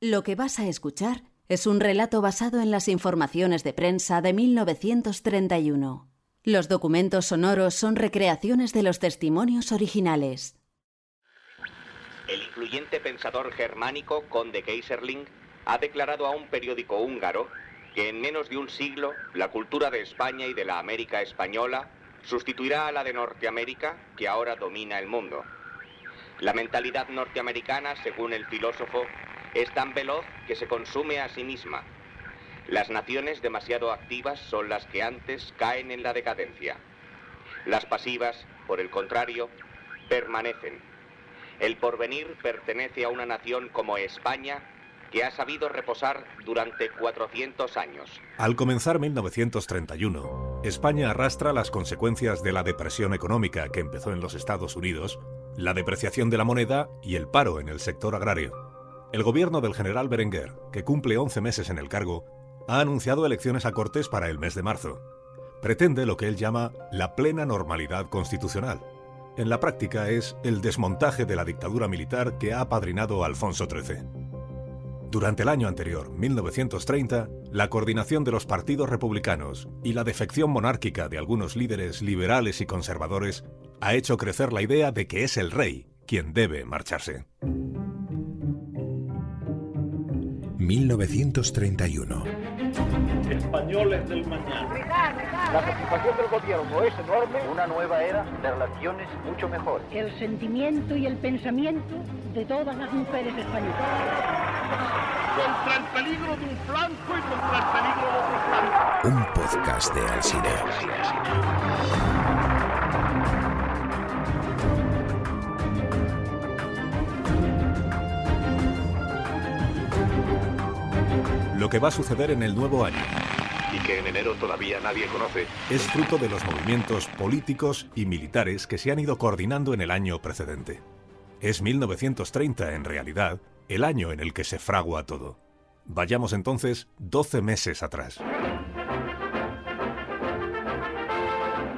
Lo que vas a escuchar es un relato basado en las informaciones de prensa de 1931. Los documentos sonoros son recreaciones de los testimonios originales. El influyente pensador germánico Conde Kaiserling ha declarado a un periódico húngaro que en menos de un siglo la cultura de España y de la América española sustituirá a la de Norteamérica que ahora domina el mundo. La mentalidad norteamericana, según el filósofo, es tan veloz que se consume a sí misma. Las naciones demasiado activas son las que antes caen en la decadencia. Las pasivas, por el contrario, permanecen. El porvenir pertenece a una nación como España que ha sabido reposar durante 400 años. Al comenzar 1931, España arrastra las consecuencias de la depresión económica que empezó en los Estados Unidos, la depreciación de la moneda y el paro en el sector agrario. El gobierno del general Berenguer, que cumple 11 meses en el cargo, ha anunciado elecciones a Cortes para el mes de marzo. Pretende lo que él llama la plena normalidad constitucional. En la práctica es el desmontaje de la dictadura militar que ha apadrinado Alfonso XIII. Durante el año anterior, 1930, la coordinación de los partidos republicanos y la defección monárquica de algunos líderes liberales y conservadores ha hecho crecer la idea de que es el rey quien debe marcharse. 1931. Españoles del mañana. La participación del gobierno es enorme. Una nueva era de relaciones mucho mejor. El sentimiento y el pensamiento de todas las mujeres españolas. Contra el peligro de un flanco y contra el peligro de otro flanco. Un podcast de Alcina. Lo que va a suceder en el nuevo año y que en enero todavía nadie conoce. es fruto de los movimientos políticos y militares que se han ido coordinando en el año precedente. Es 1930, en realidad, el año en el que se fragua todo. Vayamos entonces 12 meses atrás.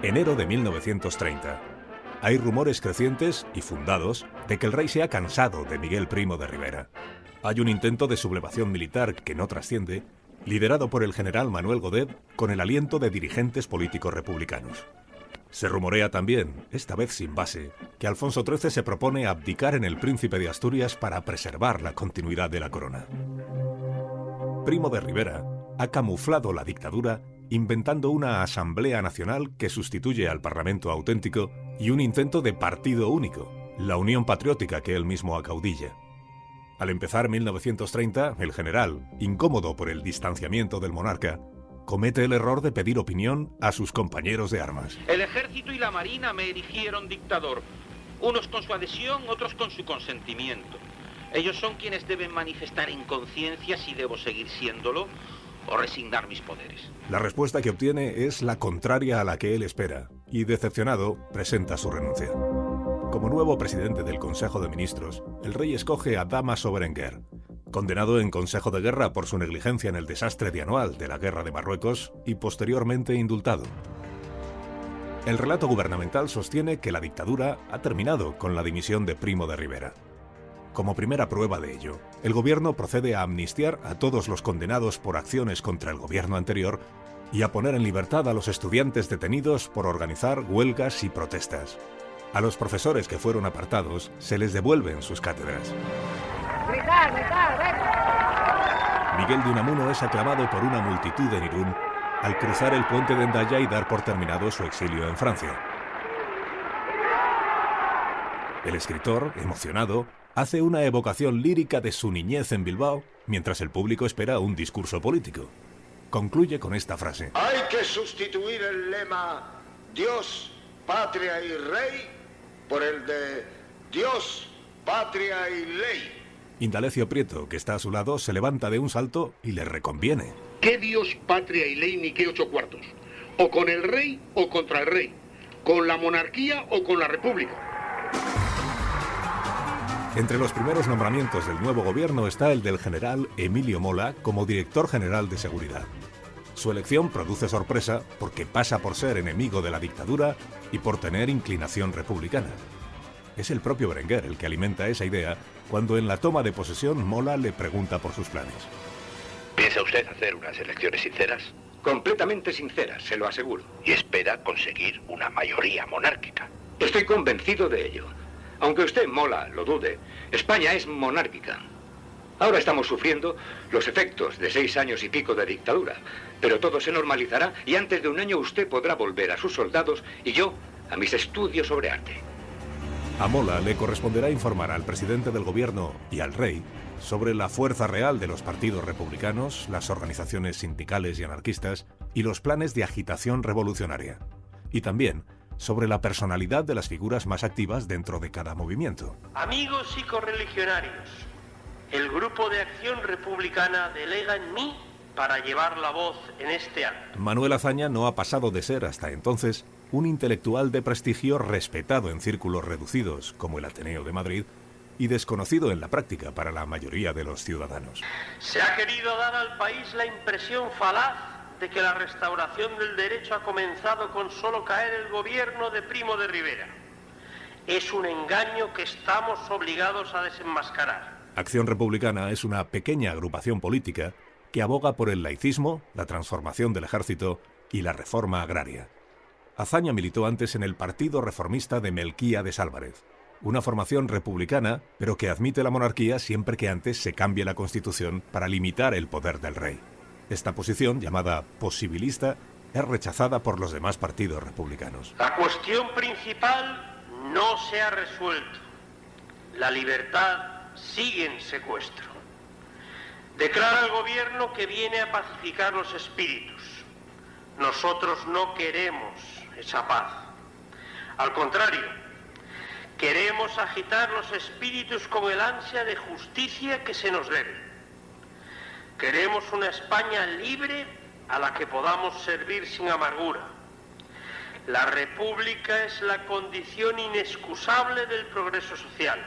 Enero de 1930. Hay rumores crecientes y fundados de que el rey se ha cansado de Miguel Primo de Rivera. Hay un intento de sublevación militar que no trasciende, liderado por el general Manuel Godet con el aliento de dirigentes políticos republicanos. Se rumorea también, esta vez sin base, que Alfonso XIII se propone abdicar en el príncipe de Asturias para preservar la continuidad de la corona. Primo de Rivera ha camuflado la dictadura inventando una Asamblea Nacional que sustituye al Parlamento auténtico y un intento de partido único, la Unión Patriótica que él mismo acaudilla. Al empezar 1930, el general, incómodo por el distanciamiento del monarca, comete el error de pedir opinión a sus compañeros de armas. El ejército y la marina me erigieron dictador, unos con su adhesión, otros con su consentimiento. Ellos son quienes deben manifestar en conciencia si debo seguir siéndolo o resignar mis poderes. La respuesta que obtiene es la contraria a la que él espera, y decepcionado, presenta su renuncia. Como nuevo presidente del Consejo de Ministros, el rey escoge a Damaso Berenguer, condenado en Consejo de Guerra por su negligencia en el desastre de anual de la Guerra de Marruecos y posteriormente indultado. El relato gubernamental sostiene que la dictadura ha terminado con la dimisión de Primo de Rivera. Como primera prueba de ello, el gobierno procede a amnistiar a todos los condenados por acciones contra el gobierno anterior y a poner en libertad a los estudiantes detenidos por organizar huelgas y protestas. A los profesores que fueron apartados se les devuelven sus cátedras. Miguel de Unamuno es aclamado por una multitud en Irún al cruzar el puente de Endaya y dar por terminado su exilio en Francia. El escritor, emocionado, hace una evocación lírica de su niñez en Bilbao mientras el público espera un discurso político. Concluye con esta frase. Hay que sustituir el lema Dios, patria y rey por el de Dios, patria y ley. Indalecio Prieto, que está a su lado, se levanta de un salto y le reconviene. ¿Qué Dios, patria y ley ni qué ocho cuartos? O con el rey o contra el rey. Con la monarquía o con la república. Entre los primeros nombramientos del nuevo gobierno está el del general Emilio Mola como director general de seguridad. Su elección produce sorpresa porque pasa por ser enemigo de la dictadura y por tener inclinación republicana. Es el propio Berenguer el que alimenta esa idea cuando en la toma de posesión Mola le pregunta por sus planes. ¿Piensa usted hacer unas elecciones sinceras? Completamente sinceras, se lo aseguro. ¿Y espera conseguir una mayoría monárquica? Estoy convencido de ello. Aunque usted, Mola, lo dude, España es monárquica. Ahora estamos sufriendo los efectos de seis años y pico de dictadura, pero todo se normalizará y antes de un año usted podrá volver a sus soldados y yo a mis estudios sobre arte. A Mola le corresponderá informar al presidente del gobierno y al rey sobre la fuerza real de los partidos republicanos, las organizaciones sindicales y anarquistas y los planes de agitación revolucionaria. Y también sobre la personalidad de las figuras más activas dentro de cada movimiento. Amigos y correligionarios, el Grupo de Acción Republicana delega en mí para llevar la voz en este acto. Manuel Azaña no ha pasado de ser hasta entonces un intelectual de prestigio respetado en círculos reducidos como el Ateneo de Madrid y desconocido en la práctica para la mayoría de los ciudadanos. Se ha querido dar al país la impresión falaz de que la restauración del derecho ha comenzado con solo caer el gobierno de Primo de Rivera. Es un engaño que estamos obligados a desenmascarar. Acción Republicana es una pequeña agrupación política que aboga por el laicismo, la transformación del ejército y la reforma agraria. Azaña militó antes en el Partido Reformista de Melquía de Álvarez, una formación republicana, pero que admite la monarquía siempre que antes se cambie la constitución para limitar el poder del rey. Esta posición, llamada posibilista, es rechazada por los demás partidos republicanos. La cuestión principal no se ha resuelto. La libertad sigue en secuestro. Declara el gobierno que viene a pacificar los espíritus. Nosotros no queremos esa paz. Al contrario, queremos agitar los espíritus con el ansia de justicia que se nos debe. Queremos una España libre a la que podamos servir sin amargura. La República es la condición inexcusable del progreso social.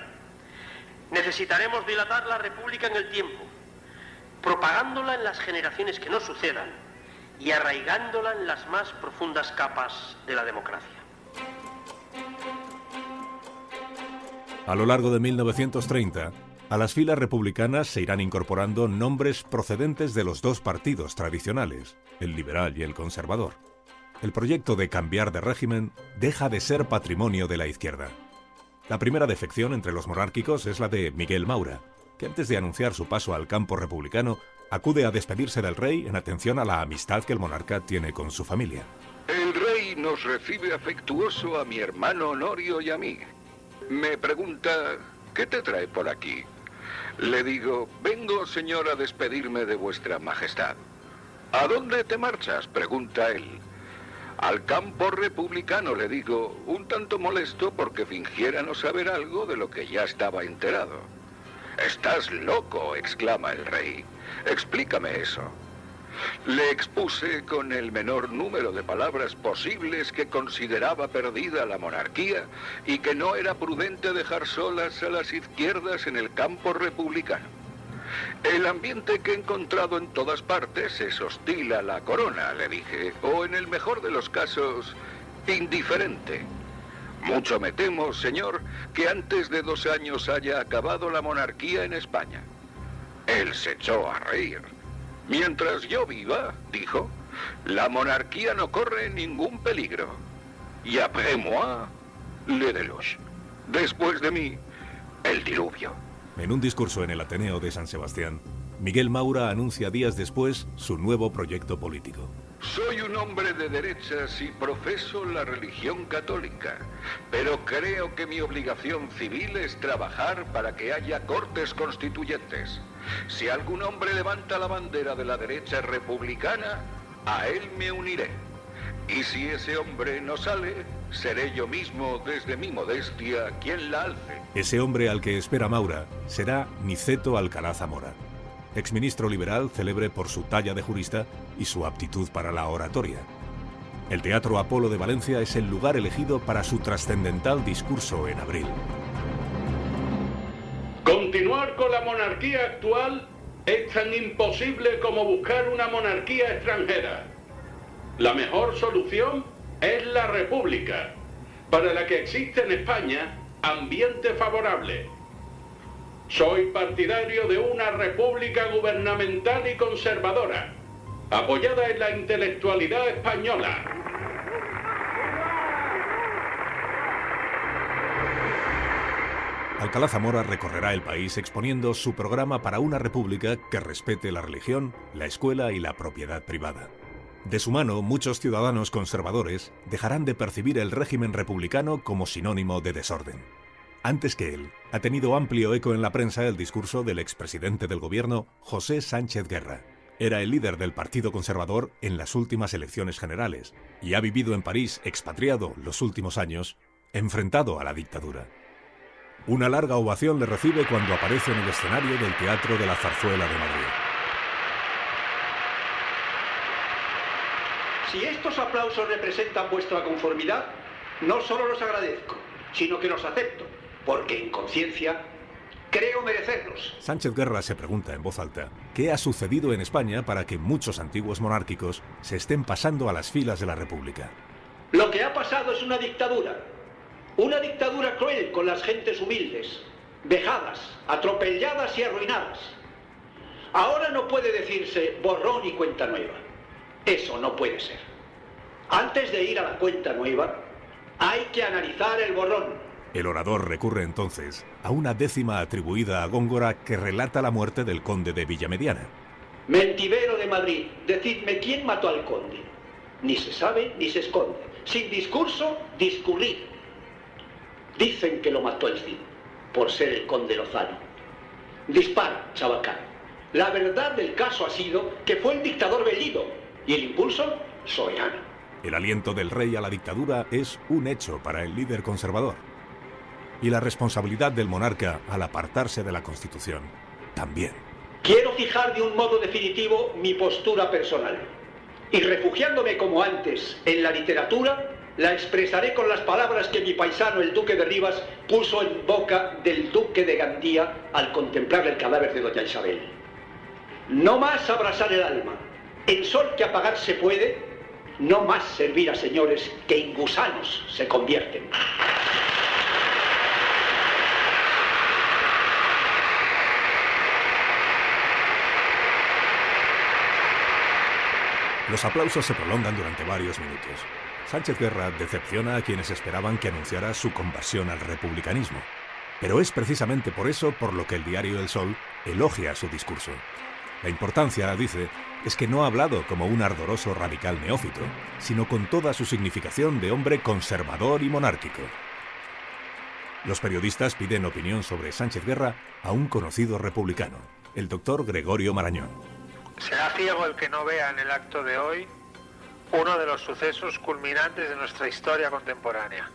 Necesitaremos dilatar la República en el tiempo, propagándola en las generaciones que nos sucedan y arraigándola en las más profundas capas de la democracia. A lo largo de 1930, a las filas republicanas se irán incorporando nombres procedentes de los dos partidos tradicionales, el liberal y el conservador. El proyecto de cambiar de régimen deja de ser patrimonio de la izquierda. La primera defección entre los monárquicos es la de Miguel Maura, antes de anunciar su paso al campo republicano, acude a despedirse del rey en atención a la amistad que el monarca tiene con su familia. El rey nos recibe afectuoso a mi hermano Honorio y a mí. Me pregunta, ¿qué te trae por aquí? Le digo, vengo, señor, a despedirme de vuestra majestad. ¿A dónde te marchas? pregunta él. Al campo republicano, le digo, un tanto molesto porque fingiera no saber algo de lo que ya estaba enterado. Estás loco, exclama el rey. Explícame eso. Le expuse con el menor número de palabras posibles que consideraba perdida la monarquía y que no era prudente dejar solas a las izquierdas en el campo republicano. El ambiente que he encontrado en todas partes es hostil a la corona, le dije, o en el mejor de los casos, indiferente. Mucho me temo, señor, que antes de dos años haya acabado la monarquía en España. Él se echó a reír. Mientras yo viva, dijo, la monarquía no corre ningún peligro. Y après moi, le deloche. Después de mí, el diluvio. En un discurso en el Ateneo de San Sebastián, Miguel Maura anuncia días después su nuevo proyecto político. Soy un hombre de derechas y profeso la religión católica, pero creo que mi obligación civil es trabajar para que haya cortes constituyentes. Si algún hombre levanta la bandera de la derecha republicana, a él me uniré. Y si ese hombre no sale, seré yo mismo desde mi modestia quien la alce. Ese hombre al que espera Maura será Niceto Alcalá Zamora, exministro liberal célebre por su talla de jurista y su aptitud para la oratoria. El Teatro Apolo de Valencia es el lugar elegido para su trascendental discurso en abril. Continuar con la monarquía actual es tan imposible como buscar una monarquía extranjera. La mejor solución es la república, para la que existe en España ambiente favorable. Soy partidario de una república gubernamental y conservadora, apoyada en la intelectualidad española. Alcalá Zamora recorrerá el país exponiendo su programa para una república que respete la religión, la escuela y la propiedad privada. De su mano, muchos ciudadanos conservadores dejarán de percibir el régimen republicano como sinónimo de desorden. Antes que él, ha tenido amplio eco en la prensa el discurso del expresidente del gobierno, José Sánchez Guerra. Era el líder del Partido Conservador en las últimas elecciones generales y ha vivido en París expatriado los últimos años, enfrentado a la dictadura. Una larga ovación le recibe cuando aparece en el escenario del Teatro de la Zarzuela de Madrid. Si estos aplausos representan vuestra conformidad, no solo los agradezco, sino que los acepto, porque en conciencia creo merecerlos. Sánchez Guerra se pregunta en voz alta, ¿qué ha sucedido en España para que muchos antiguos monárquicos se estén pasando a las filas de la República? Lo que ha pasado es una dictadura, una dictadura cruel con las gentes humildes, vejadas, atropelladas y arruinadas. Ahora no puede decirse borrón y cuenta nueva. Eso no puede ser. Antes de ir a la cuenta nueva, hay que analizar el borrón. El orador recurre entonces a una décima atribuida a Góngora que relata la muerte del conde de Villamediana. Mentivero de Madrid, decidme quién mató al conde. Ni se sabe ni se esconde. Sin discurso, discurrir. Dicen que lo mató el Cid, por ser el conde Lozano. Dispara, Chabacán. La verdad del caso ha sido que fue el dictador Bellido y el impulso, Soberano. El aliento del rey a la dictadura es un hecho para el líder conservador. Y la responsabilidad del monarca al apartarse de la Constitución también. Quiero fijar de un modo definitivo mi postura personal. Y refugiándome como antes en la literatura, la expresaré con las palabras que mi paisano el duque de Rivas puso en boca del duque de Gandía al contemplar el cadáver de doña Isabel. No más abrasar el alma, en sol que apagarse puede, no más servir a señores que en gusanos se convierten. Los aplausos se prolongan durante varios minutos. Sánchez Guerra decepciona a quienes esperaban que anunciara su conversión al republicanismo. Pero es precisamente por eso por lo que el diario El Sol elogia su discurso. La importancia, dice, es que no ha hablado como un ardoroso radical neófito, sino con toda su significación de hombre conservador y monárquico. Los periodistas piden opinión sobre Sánchez Guerra a un conocido republicano, el doctor Gregorio Marañón. Será ciego el que no vea en el acto de hoy uno de los sucesos culminantes de nuestra historia contemporánea.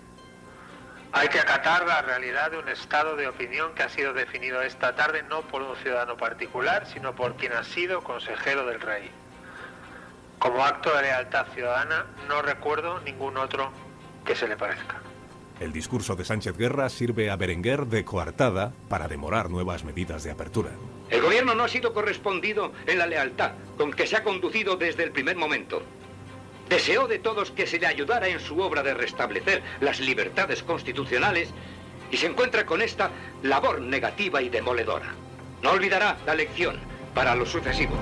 Hay que acatar la realidad de un estado de opinión que ha sido definido esta tarde no por un ciudadano particular, sino por quien ha sido consejero del rey. Como acto de lealtad ciudadana, no recuerdo ningún otro que se le parezca. El discurso de Sánchez Guerra sirve a Berenguer de coartada para demorar nuevas medidas de apertura. El gobierno no ha sido correspondido en la lealtad con que se ha conducido desde el primer momento. Deseó de todos que se le ayudara en su obra de restablecer las libertades constitucionales y se encuentra con esta labor negativa y demoledora. No olvidará la lección para lo sucesivo.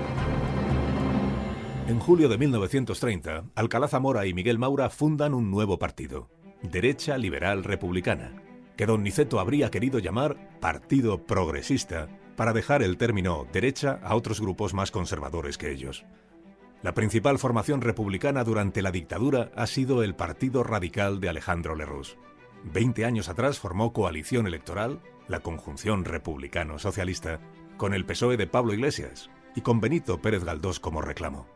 En julio de 1930, Alcalá Zamora y Miguel Maura fundan un nuevo partido, Derecha Liberal Republicana, que don Niceto habría querido llamar Partido Progresista para dejar el término derecha a otros grupos más conservadores que ellos. La principal formación republicana durante la dictadura ha sido el Partido Radical de Alejandro Lerroux. Veinte años atrás formó coalición electoral, la conjunción republicano-socialista, con el PSOE de Pablo Iglesias y con Benito Pérez Galdós como reclamo.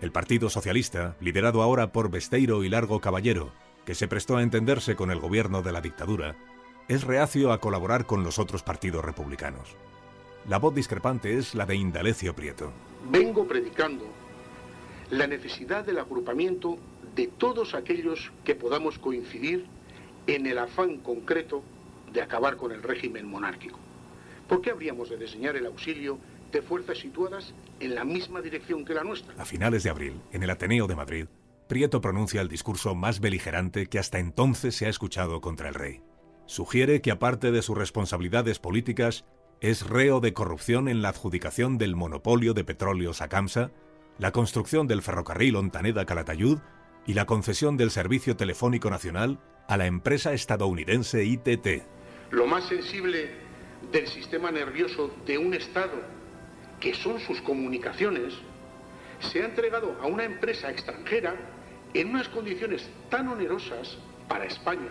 El Partido Socialista, liderado ahora por Besteiro y Largo Caballero, que se prestó a entenderse con el gobierno de la dictadura, es reacio a colaborar con los otros partidos republicanos. La voz discrepante es la de Indalecio Prieto. Vengo predicando la necesidad del agrupamiento de todos aquellos que podamos coincidir en el afán concreto de acabar con el régimen monárquico. ¿Por qué habríamos de diseñar el auxilio de fuerzas situadas en la misma dirección que la nuestra? A finales de abril, en el Ateneo de Madrid, Prieto pronuncia el discurso más beligerante que hasta entonces se ha escuchado contra el rey. sugiere que aparte de sus responsabilidades políticas, es reo de corrupción en la adjudicación del monopolio de petróleos a Camsa, la construcción del ferrocarril Ontaneda-Calatayud y la concesión del Servicio Telefónico Nacional a la empresa estadounidense ITT. Lo más sensible del sistema nervioso de un Estado, que son sus comunicaciones, se ha entregado a una empresa extranjera en unas condiciones tan onerosas para España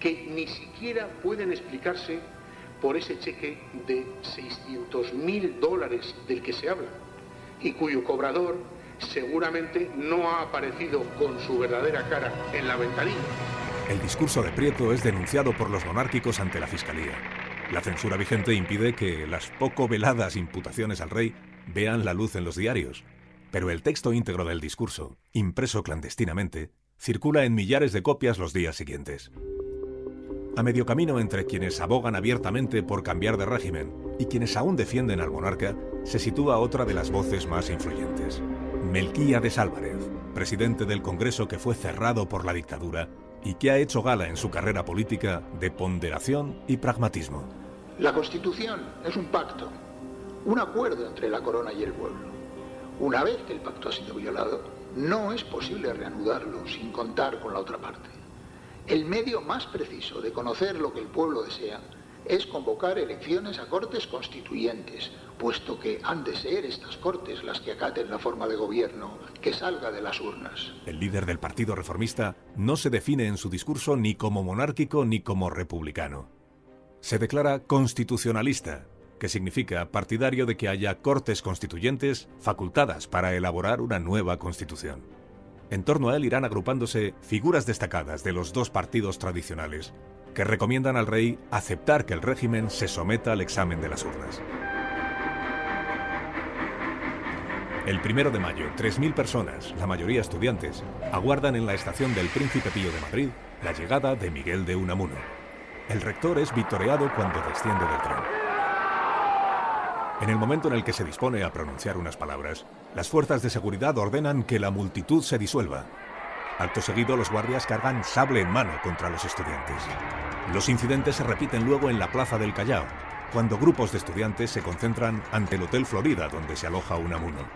que ni siquiera pueden explicarse por ese cheque de 600 mil dólares del que se habla y cuyo cobrador seguramente no ha aparecido con su verdadera cara en la ventanilla. El discurso de Prieto es denunciado por los monárquicos ante la Fiscalía. La censura vigente impide que las poco veladas imputaciones al rey vean la luz en los diarios, pero el texto íntegro del discurso, impreso clandestinamente, circula en millares de copias los días siguientes. A medio camino entre quienes abogan abiertamente por cambiar de régimen y quienes aún defienden al monarca, se sitúa otra de las voces más influyentes, Melquíades Álvarez, presidente del Congreso que fue cerrado por la dictadura y que ha hecho gala en su carrera política de ponderación y pragmatismo. La Constitución es un pacto, un acuerdo entre la corona y el pueblo. Una vez que el pacto ha sido violado, no es posible reanudarlo sin contar con la otra parte. El medio más preciso de conocer lo que el pueblo desea es convocar elecciones a cortes constituyentes, puesto que han de ser estas cortes las que acaten la forma de gobierno que salga de las urnas. El líder del Partido Reformista no se define en su discurso ni como monárquico ni como republicano. Se declara constitucionalista, que significa partidario de que haya cortes constituyentes facultadas para elaborar una nueva constitución. En torno a él irán agrupándose figuras destacadas de los dos partidos tradicionales, que recomiendan al rey aceptar que el régimen se someta al examen de las urnas. El primero de mayo, 3.000 personas, la mayoría estudiantes, aguardan en la estación del Príncipe Pío de Madrid la llegada de Miguel de Unamuno. El rector es vitoreado cuando desciende del tren. En el momento en el que se dispone a pronunciar unas palabras, las fuerzas de seguridad ordenan que la multitud se disuelva. Acto seguido, los guardias cargan sable en mano contra los estudiantes. Los incidentes se repiten luego en la Plaza del Callao, cuando grupos de estudiantes se concentran ante el Hotel Florida, donde se aloja Unamuno.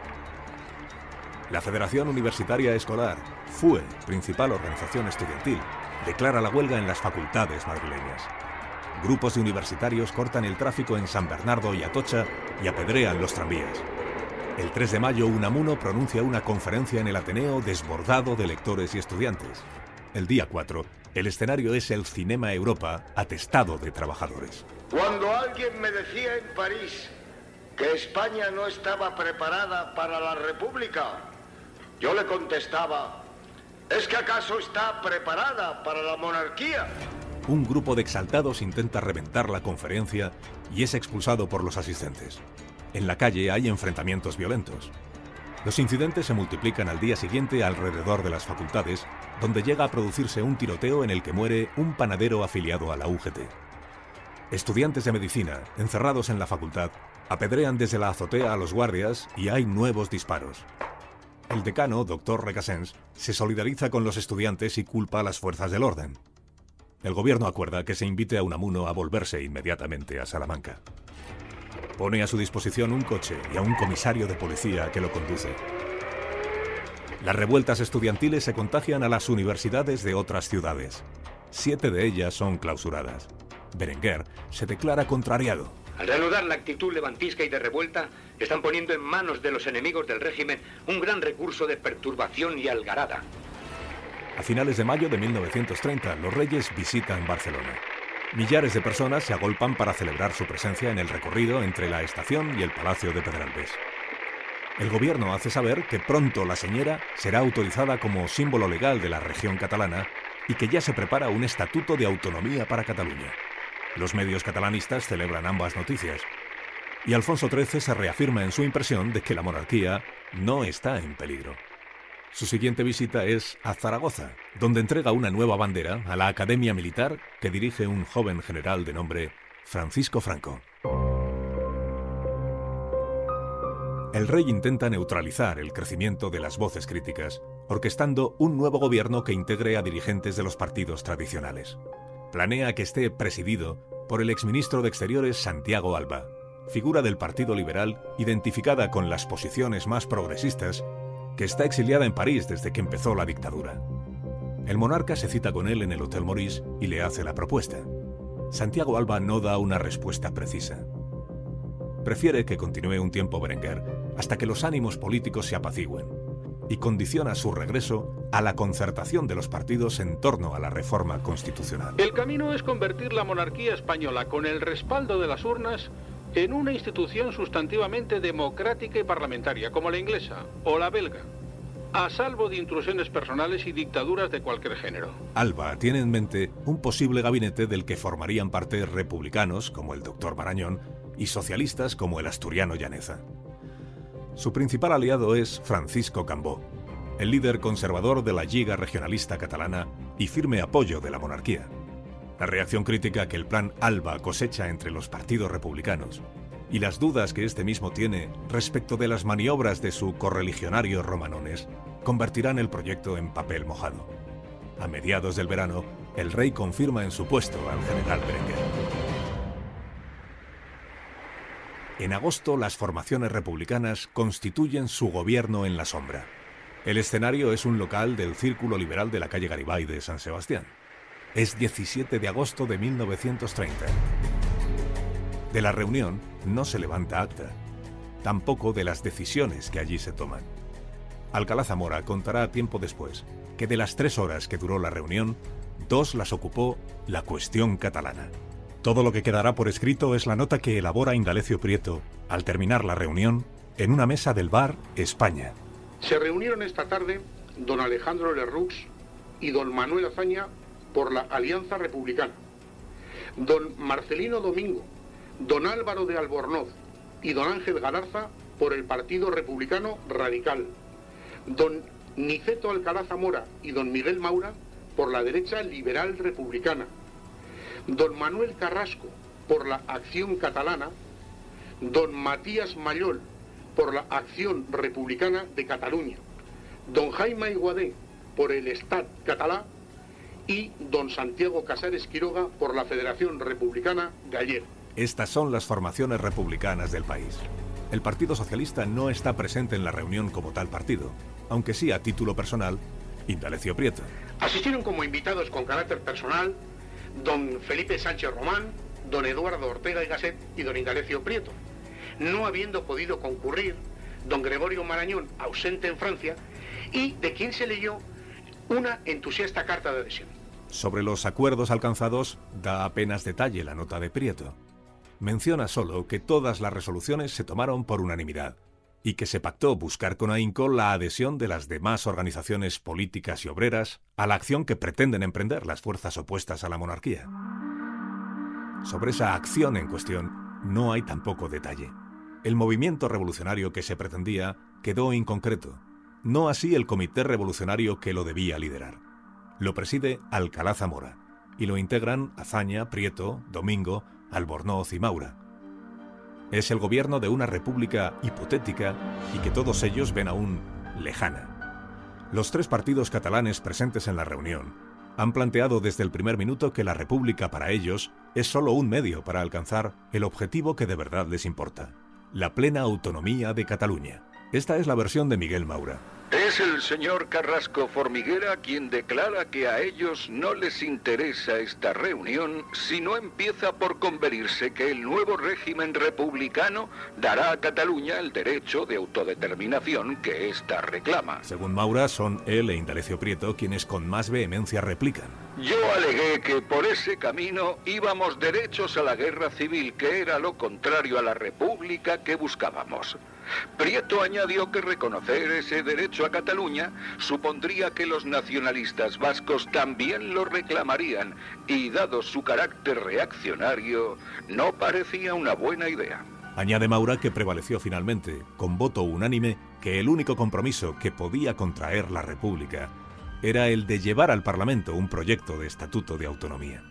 La Federación Universitaria Escolar, FUE, principal organización estudiantil, declara la huelga en las facultades madrileñas. Grupos de universitarios cortan el tráfico en San Bernardo y Atocha y apedrean los tranvías. El 3 de mayo, Unamuno pronuncia una conferencia en el Ateneo desbordado de lectores y estudiantes. El día 4, el escenario es el Cinema Europa, atestado de trabajadores. Cuando alguien me decía en París que España no estaba preparada para la República, yo le contestaba, ¿es que acaso está preparada para la monarquía? Un grupo de exaltados intenta reventar la conferencia y es expulsado por los asistentes. En la calle hay enfrentamientos violentos. Los incidentes se multiplican al día siguiente alrededor de las facultades, donde llega a producirse un tiroteo en el que muere un panadero afiliado a la UGT. Estudiantes de medicina, encerrados en la facultad, apedrean desde la azotea a los guardias y hay nuevos disparos. El decano, doctor Recasens, se solidariza con los estudiantes y culpa a las fuerzas del orden. El gobierno acuerda que se invite a Unamuno a volverse inmediatamente a Salamanca. Pone a su disposición un coche y a un comisario de policía que lo conduce. Las revueltas estudiantiles se contagian a las universidades de otras ciudades. Siete de ellas son clausuradas. Berenguer se declara contrariado. Al reanudar la actitud levantisca y de revuelta, están poniendo en manos de los enemigos del régimen un gran recurso de perturbación y algarada. A finales de mayo de 1930, los reyes visitan Barcelona. Millares de personas se agolpan para celebrar su presencia en el recorrido entre la estación y el Palacio de Pedralbes. El gobierno hace saber que pronto la señora será autorizada como símbolo legal de la región catalana y que ya se prepara un estatuto de autonomía para Cataluña. Los medios catalanistas celebran ambas noticias. Y Alfonso XIII se reafirma en su impresión de que la monarquía no está en peligro. Su siguiente visita es a Zaragoza, donde entrega una nueva bandera a la Academia Militar que dirige un joven general de nombre Francisco Franco. El rey intenta neutralizar el crecimiento de las voces críticas, orquestando un nuevo gobierno que integre a dirigentes de los partidos tradicionales. planea que esté presidido por el exministro de Exteriores Santiago Alba, figura del Partido Liberal identificada con las posiciones más progresistas, está exiliada en París desde que empezó la dictadura. El monarca se cita con él en el Hotel Maurice y le hace la propuesta. Santiago Alba no da una respuesta precisa. Prefiere que continúe un tiempo Berenguer hasta que los ánimos políticos se apacigüen y condiciona su regreso a la concertación de los partidos en torno a la reforma constitucional. El camino es convertir la monarquía española con el respaldo de las urnas en una institución sustantivamente democrática y parlamentaria, como la inglesa o la belga, a salvo de intrusiones personales y dictaduras de cualquier género. Alba tiene en mente un posible gabinete del que formarían parte republicanos, como el doctor Marañón, y socialistas como el asturiano Llaneza. Su principal aliado es Francisco Cambó, el líder conservador de la Liga Regionalista Catalana y firme apoyo de la monarquía. La reacción crítica que el plan ALBA cosecha entre los partidos republicanos y las dudas que este mismo tiene respecto de las maniobras de su correligionario romanones convertirán el proyecto en papel mojado. A mediados del verano, el rey confirma en su puesto al general Berenguer. En agosto, las formaciones republicanas constituyen su gobierno en la sombra. El escenario es un local del Círculo Liberal de la calle Garibay de San Sebastián. Es 17 de agosto de 1930. De la reunión no se levanta acta, tampoco de las decisiones que allí se toman. Alcalá Zamora contará tiempo después que de las tres horas que duró la reunión, dos las ocupó la cuestión catalana. Todo lo que quedará por escrito es la nota que elabora Indalecio Prieto al terminar la reunión en una mesa del bar España. Se reunieron esta tarde don Alejandro Lerroux y don Manuel Azaña por la Alianza Republicana, don Marcelino Domingo, don Álvaro de Albornoz y don Ángel Galarza por el Partido Republicano Radical, don Niceto Alcalá Zamora y don Miguel Maura por la derecha liberal republicana, don Manuel Carrasco por la Acción Catalana, don Matías Mayol por la Acción Republicana de Cataluña, don Jaime Iguadé por el Estat catalá y don Santiago Casares Quiroga por la Federación Republicana de ayer. Estas son las formaciones republicanas del país. El Partido Socialista no está presente en la reunión como tal partido, aunque sí a título personal, Indalecio Prieto. Asistieron como invitados con carácter personal don Felipe Sánchez Román, don Eduardo Ortega y Gasset y don Indalecio Prieto, no habiendo podido concurrir don Gregorio Marañón, ausente en Francia, y de quien se leyó una entusiasta carta de adhesión. Sobre los acuerdos alcanzados da apenas detalle la nota de Prieto. Menciona solo que todas las resoluciones se tomaron por unanimidad y que se pactó buscar con ahínco la adhesión de las demás organizaciones políticas y obreras a la acción que pretenden emprender las fuerzas opuestas a la monarquía. Sobre esa acción en cuestión no hay tampoco detalle. El movimiento revolucionario que se pretendía quedó inconcreto, no así el comité revolucionario que lo debía liderar. Lo preside Alcalá Zamora y lo integran Azaña, Prieto, Domingo, Albornoz y Maura es el gobierno de una república hipotética y que todos ellos ven aún lejana. Los tres partidos catalanes presentes en la reunión han planteado desde el primer minuto que la república para ellos es solo un medio para alcanzar el objetivo que de verdad les importa, la plena autonomía de Cataluña. Esta es la versión de Miguel Maura. Es el señor Carrasco Formiguera quien declara que a ellos no les interesa esta reunión si no empieza por convenirse que el nuevo régimen republicano dará a Cataluña el derecho de autodeterminación que ésta reclama. Según Maura, son él e Indalecio Prieto quienes con más vehemencia replican. Yo alegué que por ese camino íbamos derechos a la guerra civil, que era lo contrario a la república que buscábamos. Prieto añadió que reconocer ese derecho a Cataluña supondría que los nacionalistas vascos también lo reclamarían y dado su carácter reaccionario, no parecía una buena idea. Añade Maura que prevaleció finalmente, con voto unánime, que el único compromiso que podía contraer la República era el de llevar al Parlamento un proyecto de estatuto de autonomía.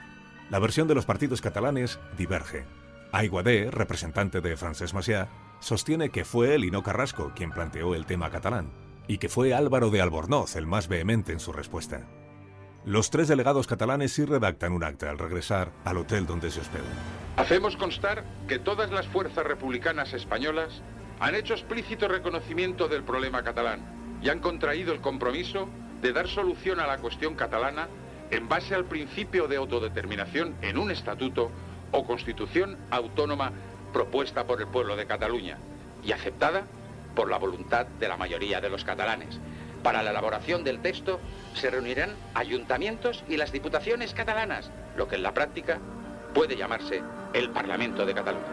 La versión de los partidos catalanes diverge. Aiguadé, representante de Francesc Macià, sostiene que fue él y no Carrasco quien planteó el tema catalán, y que fue Álvaro de Albornoz el más vehemente en su respuesta. Los tres delegados catalanes sí redactan un acta al regresar al hotel donde se hospedan. Hacemos constar que todas las fuerzas republicanas españolas han hecho explícito reconocimiento del problema catalán y han contraído el compromiso de dar solución a la cuestión catalana en base al principio de autodeterminación en un estatuto o constitución autónoma propuesta por el pueblo de Cataluña y aceptada por la voluntad de la mayoría de los catalanes. Para la elaboración del texto se reunirán ayuntamientos y las diputaciones catalanas, lo que en la práctica puede llamarse el Parlamento de Cataluña.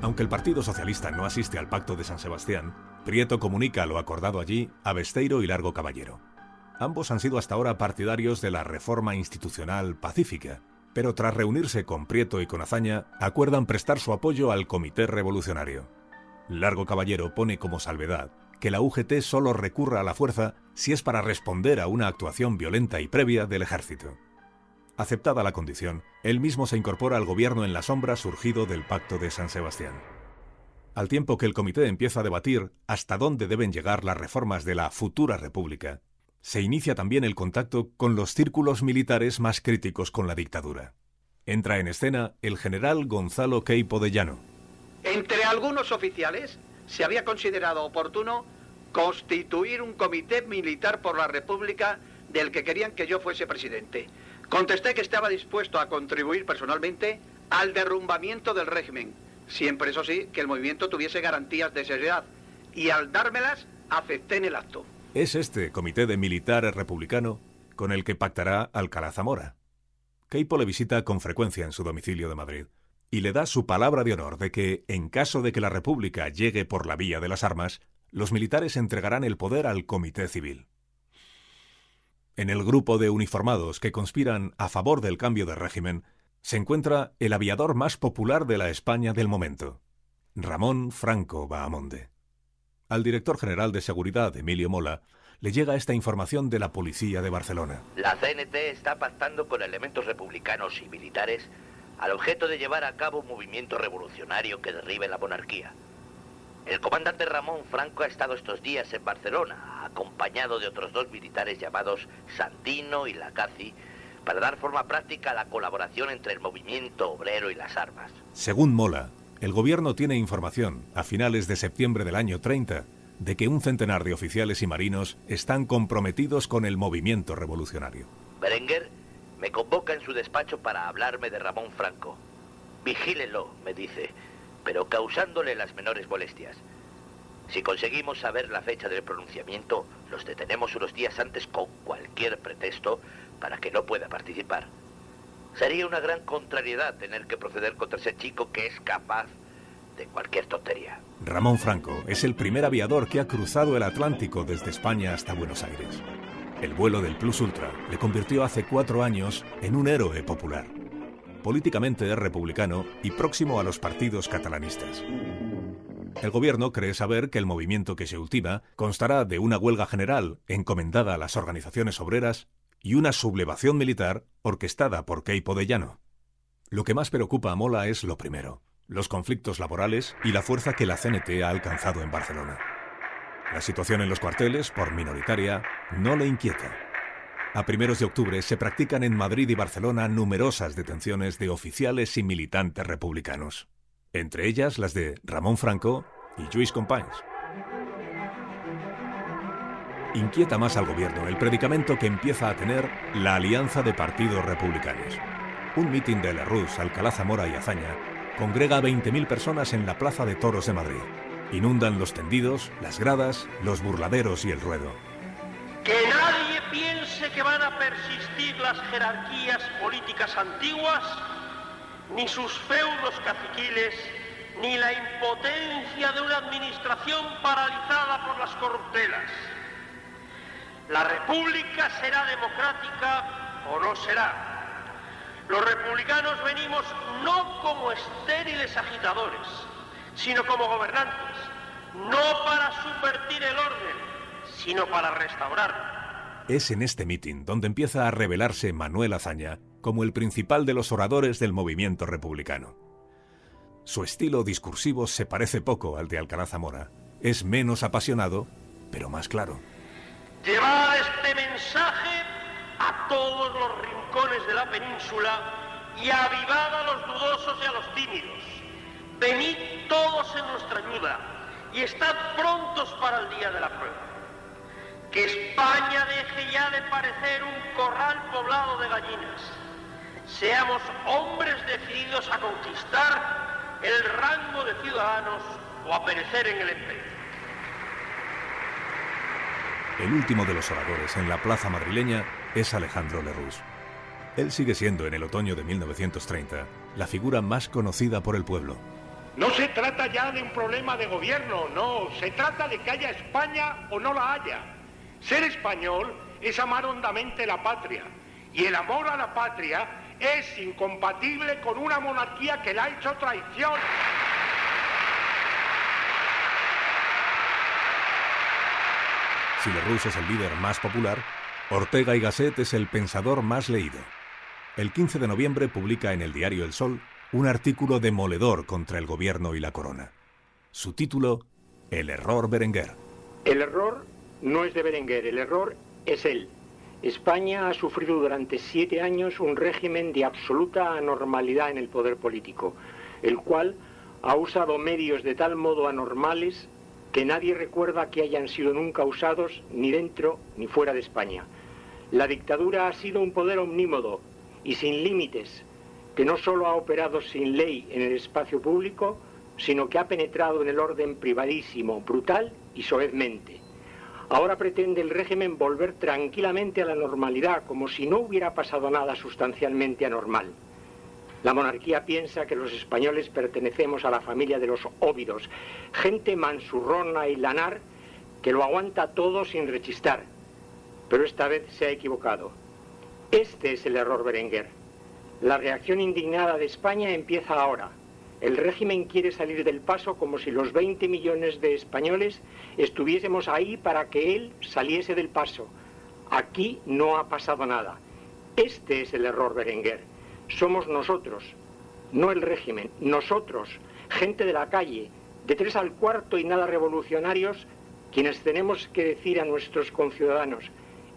Aunque el Partido Socialista no asiste al Pacto de San Sebastián, Prieto comunica lo acordado allí a Besteiro y Largo Caballero. Ambos han sido hasta ahora partidarios de la reforma institucional pacífica, pero tras reunirse con Prieto y con Azaña, acuerdan prestar su apoyo al Comité Revolucionario. Largo Caballero pone como salvedad que la UGT solo recurra a la fuerza si es para responder a una actuación violenta y previa del ejército. Aceptada la condición, él mismo se incorpora al gobierno en la sombra surgido del Pacto de San Sebastián. Al tiempo que el comité empieza a debatir hasta dónde deben llegar las reformas de la futura república, se inicia también el contacto con los círculos militares más críticos con la dictadura. Entra en escena el general Gonzalo Queipo de Llano. Entre algunos oficiales se había considerado oportuno constituir un comité militar por la República del que querían que yo fuese presidente. Contesté que estaba dispuesto a contribuir personalmente al derrumbamiento del régimen, siempre eso sí, que el movimiento tuviese garantías de seguridad, y al dármelas acepté en el acto. Es este comité de militares republicano con el que pactará Alcalá Zamora. Queipo le visita con frecuencia en su domicilio de Madrid y le da su palabra de honor de que, en caso de que la República llegue por la vía de las armas, los militares entregarán el poder al Comité Civil. En el grupo de uniformados que conspiran a favor del cambio de régimen se encuentra el aviador más popular de la España del momento, Ramón Franco Bahamonde. Al director general de seguridad, Emilio Mola, le llega esta información de la policía de Barcelona. La CNT está pactando con elementos republicanos y militares al objeto de llevar a cabo un movimiento revolucionario que derribe la monarquía. El comandante Ramón Franco ha estado estos días en Barcelona, acompañado de otros dos militares llamados Santino y Lacazi, para dar forma práctica a la colaboración entre el movimiento obrero y las armas. Según Mola, el gobierno tiene información, a finales de septiembre del año 30, de que un centenar de oficiales y marinos están comprometidos con el movimiento revolucionario. Berenguer me convoca en su despacho para hablarme de Ramón Franco. Vigílelo, me dice, pero causándole las menores molestias. Si conseguimos saber la fecha del pronunciamiento, los detenemos unos días antes con cualquier pretexto para que no pueda participar. Sería una gran contrariedad tener que proceder contra ese chico que es capaz de cualquier tontería. Ramón Franco es el primer aviador que ha cruzado el Atlántico desde España hasta Buenos Aires. El vuelo del Plus Ultra le convirtió hace cuatro años en un héroe popular. Políticamente republicano y próximo a los partidos catalanistas. El gobierno cree saber que el movimiento que se ultima constará de una huelga general encomendada a las organizaciones obreras y una sublevación militar orquestada por Keipo de Llano. Lo que más preocupa a Mola es lo primero, los conflictos laborales y la fuerza que la CNT ha alcanzado en Barcelona. La situación en los cuarteles, por minoritaria, no le inquieta. A primeros de octubre se practican en Madrid y Barcelona numerosas detenciones de oficiales y militantes republicanos, entre ellas las de Ramón Franco y Lluís Companys. Inquieta más al gobierno el predicamento que empieza a tener la alianza de partidos republicanos. Un mitin de Lerroux, Alcalá Zamora y Azaña congrega a 20.000 personas en la Plaza de Toros de Madrid. Inundan los tendidos, las gradas, los burladeros y el ruedo. Que nadie piense que van a persistir las jerarquías políticas antiguas, ni sus feudos caciquiles, ni la impotencia de una administración paralizada por las corruptelas. La república será democrática o no será. Los republicanos venimos no como estériles agitadores, sino como gobernantes, no para subvertir el orden, sino para restaurarlo. Es en este mitin donde empieza a revelarse Manuel Azaña como el principal de los oradores del movimiento republicano. Su estilo discursivo se parece poco al de Alcalá Zamora. Es menos apasionado, pero más claro. Llevad este mensaje todos los rincones de la península y avivad a los dudosos y a los tímidos. Venid todos en nuestra ayuda y estad prontos para el día de la prueba. Que España deje ya de parecer un corral poblado de gallinas. Seamos hombres decididos a conquistar el rango de ciudadanos o a perecer en el empeño. El último de los oradores en la plaza madrileña es Alejandro Lerroux. Él sigue siendo en el otoño de 1930 la figura más conocida por el pueblo. No se trata ya de un problema de gobierno, no, se trata de que haya España o no la haya. Ser español es amar hondamente la patria y el amor a la patria es incompatible con una monarquía que la ha hecho traición. Lerroux es el líder más popular, Ortega y Gasset es el pensador más leído. El 15 de noviembre publica en el diario El Sol un artículo demoledor contra el gobierno y la corona. Su título, El error Berenguer. El error no es de Berenguer, el error es él. España ha sufrido durante siete años un régimen de absoluta anormalidad en el poder político, el cual ha usado medios de tal modo anormales que nadie recuerda que hayan sido nunca usados ni dentro ni fuera de España. La dictadura ha sido un poder omnímodo y sin límites, que no solo ha operado sin ley en el espacio público, sino que ha penetrado en el orden privadísimo, brutal y soezmente. Ahora pretende el régimen volver tranquilamente a la normalidad, como si no hubiera pasado nada sustancialmente anormal. La monarquía piensa que los españoles pertenecemos a la familia de los óvidos, gente mansurrona y lanar que lo aguanta todo sin rechistar. Pero esta vez se ha equivocado. Este es el error Berenguer. La reacción indignada de España empieza ahora. El régimen quiere salir del paso como si los 20 millones de españoles estuviésemos ahí para que él saliese del paso. Aquí no ha pasado nada. Este es el error Berenguer. Somos nosotros, no el régimen, nosotros, gente de la calle, de tres al cuarto y nada revolucionarios, quienes tenemos que decir a nuestros conciudadanos,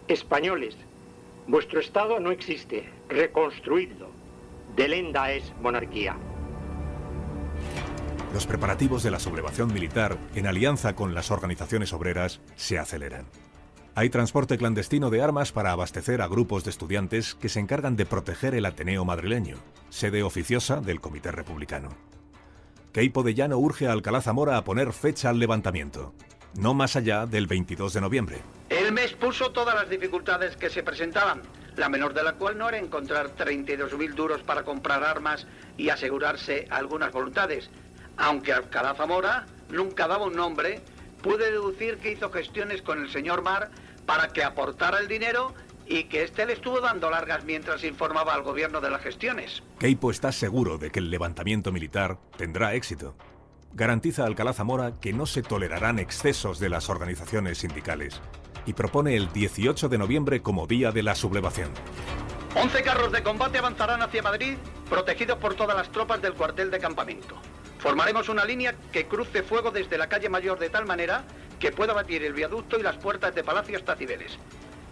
españoles, vuestro Estado no existe, reconstruidlo. De lenda es monarquía. Los preparativos de la sublevación militar, en alianza con las organizaciones obreras, se aceleran. Hay transporte clandestino de armas para abastecer a grupos de estudiantes que se encargan de proteger el Ateneo madrileño, sede oficiosa del Comité Republicano. Queipo de Llano urge a Alcalá Zamora a poner fecha al levantamiento, no más allá del 22 de noviembre. Él me expuso todas las dificultades que se presentaban, la menor de la cual no era encontrar 32.000 duros para comprar armas y asegurarse algunas voluntades. Aunque Alcalá Zamora nunca daba un nombre, pude deducir que hizo gestiones con el señor Mar para que aportara el dinero y que éste le estuvo dando largas mientras informaba al gobierno de las gestiones. Queipo está seguro de que el levantamiento militar tendrá éxito. Garantiza a Alcalá Zamora que no se tolerarán excesos de las organizaciones sindicales y propone el 18 de noviembre como día de la sublevación. 11 carros de combate avanzarán hacia Madrid, protegidos por todas las tropas del cuartel de campamento. Formaremos una línea que cruce fuego desde la calle Mayor de tal manera que pueda batir el viaducto y las puertas de Palacio hasta Cibeles,